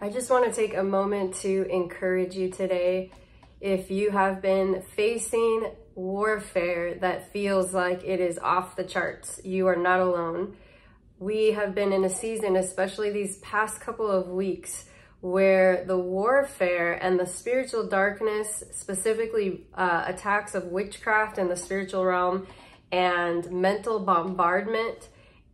I just want to take a moment to encourage you today. If you have been facing warfare that feels like it is off the charts, you are not alone. We have been in a season, especially these past couple of weeks, where the warfare and the spiritual darkness, specifically uh, attacks of witchcraft in the spiritual realm and mental bombardment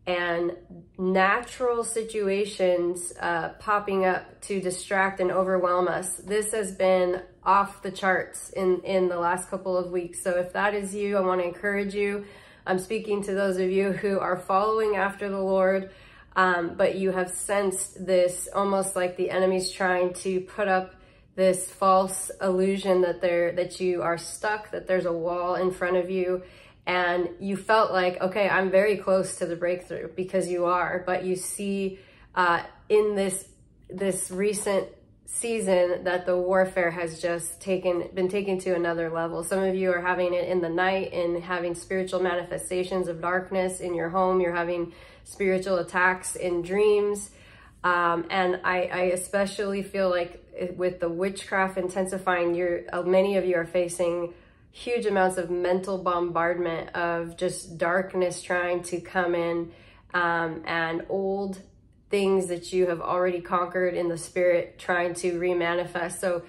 and natural situations uh, popping up to distract and overwhelm us. This has been off the charts in, in the last couple of weeks. So if that is you, I want to encourage you. I'm speaking to those of you who are following after the Lord, um, but you have sensed this almost like the enemy's trying to put up this false illusion that there that you are stuck, that there's a wall in front of you, and you felt like, okay, I'm very close to the breakthrough because you are, but you see uh, in this this recent season that the warfare has just taken been taken to another level. Some of you are having it in the night and having spiritual manifestations of darkness in your home. You're having spiritual attacks in dreams. Um, and I, I, especially feel like with the witchcraft intensifying, you're, uh, many of you are facing huge amounts of mental bombardment of just darkness trying to come in um, and old things that you have already conquered in the spirit trying to remanifest. So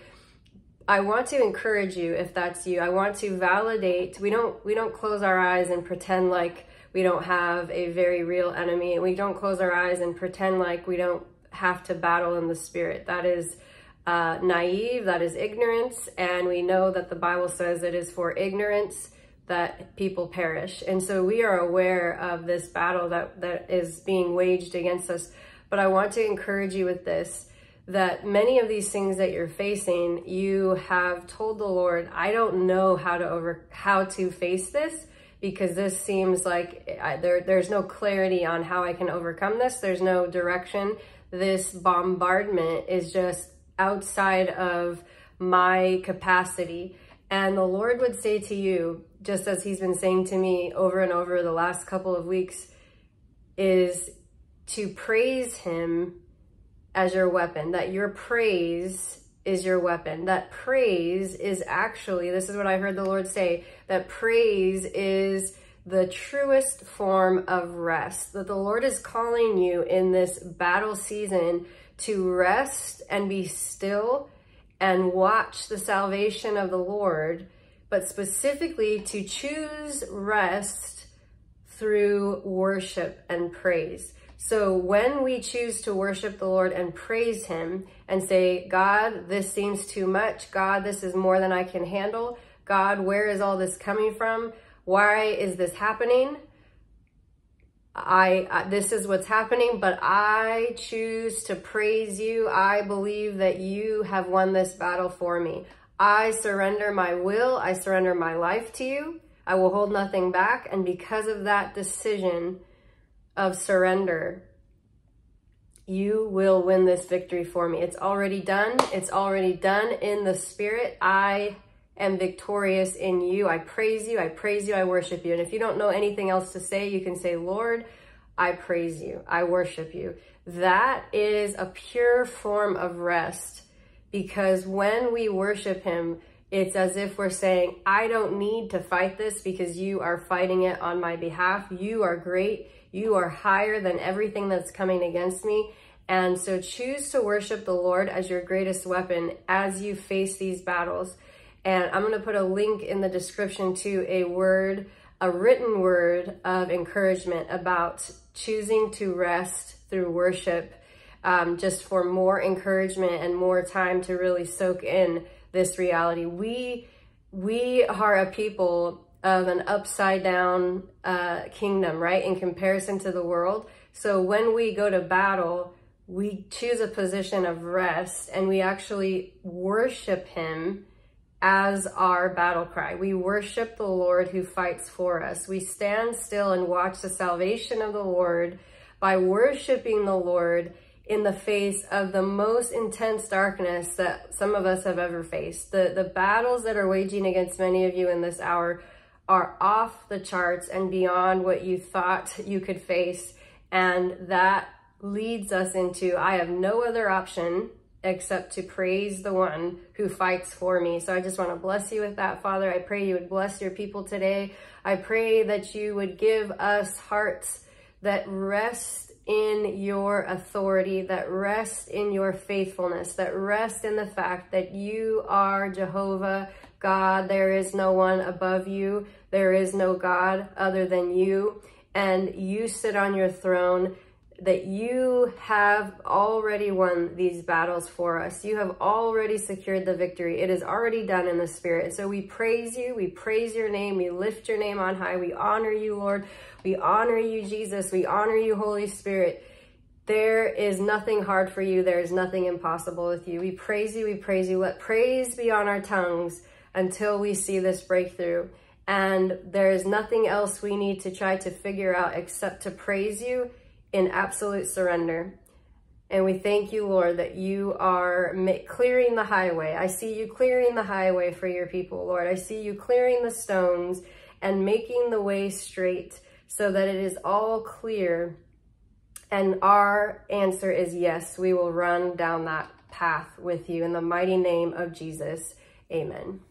I want to encourage you if that's you. I want to validate. We don't we don't close our eyes and pretend like we don't have a very real enemy. We don't close our eyes and pretend like we don't have to battle in the spirit. That is uh, naive, that is ignorance, and we know that the Bible says it is for ignorance that people perish. And so we are aware of this battle that, that is being waged against us. But I want to encourage you with this, that many of these things that you're facing, you have told the Lord, I don't know how to over, how to face this because this seems like I, there, there's no clarity on how I can overcome this. There's no direction. This bombardment is just outside of my capacity. And the Lord would say to you, just as he's been saying to me over and over the last couple of weeks, is to praise him as your weapon, that your praise is your weapon. That praise is actually, this is what I heard the Lord say, that praise is the truest form of rest. That the Lord is calling you in this battle season to rest and be still and watch the salvation of the Lord, but specifically to choose rest through worship and praise. So when we choose to worship the Lord and praise him and say, God, this seems too much. God, this is more than I can handle. God, where is all this coming from? Why is this happening? I, I, this is what's happening, but I choose to praise you. I believe that you have won this battle for me. I surrender my will. I surrender my life to you. I will hold nothing back. And because of that decision of surrender, you will win this victory for me. It's already done. It's already done in the spirit. I am victorious in you. I praise you. I praise you. I worship you. And if you don't know anything else to say, you can say, Lord, I praise you. I worship you. That is a pure form of rest because when we worship him, it's as if we're saying, I don't need to fight this because you are fighting it on my behalf. You are great. You are higher than everything that's coming against me. And so choose to worship the Lord as your greatest weapon as you face these battles. And I'm going to put a link in the description to a word, a written word of encouragement about choosing to rest through worship, um, just for more encouragement and more time to really soak in this reality. We, we are a people of an upside down uh, kingdom, right? In comparison to the world. So when we go to battle, we choose a position of rest and we actually worship him as our battle cry. We worship the Lord who fights for us. We stand still and watch the salvation of the Lord by worshiping the Lord in the face of the most intense darkness that some of us have ever faced. The, the battles that are waging against many of you in this hour are off the charts and beyond what you thought you could face. And that leads us into, I have no other option except to praise the one who fights for me. So I just want to bless you with that, Father. I pray you would bless your people today. I pray that you would give us hearts that rest in your authority, that rest in your faithfulness, that rest in the fact that you are Jehovah God. There is no one above you. There is no God other than you. And you sit on your throne that you have already won these battles for us. You have already secured the victory. It is already done in the spirit. So we praise you. We praise your name. We lift your name on high. We honor you, Lord. We honor you, Jesus. We honor you, Holy Spirit. There is nothing hard for you. There is nothing impossible with you. We praise you. We praise you. Let praise be on our tongues until we see this breakthrough. And there is nothing else we need to try to figure out except to praise you in absolute surrender. And we thank you, Lord, that you are clearing the highway. I see you clearing the highway for your people, Lord. I see you clearing the stones and making the way straight so that it is all clear. And our answer is yes, we will run down that path with you. In the mighty name of Jesus, amen.